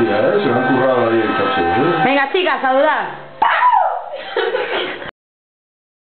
Sí, ¿eh? Se lo han currado ahí el caché. ¿eh? Venga, chicas, saludad.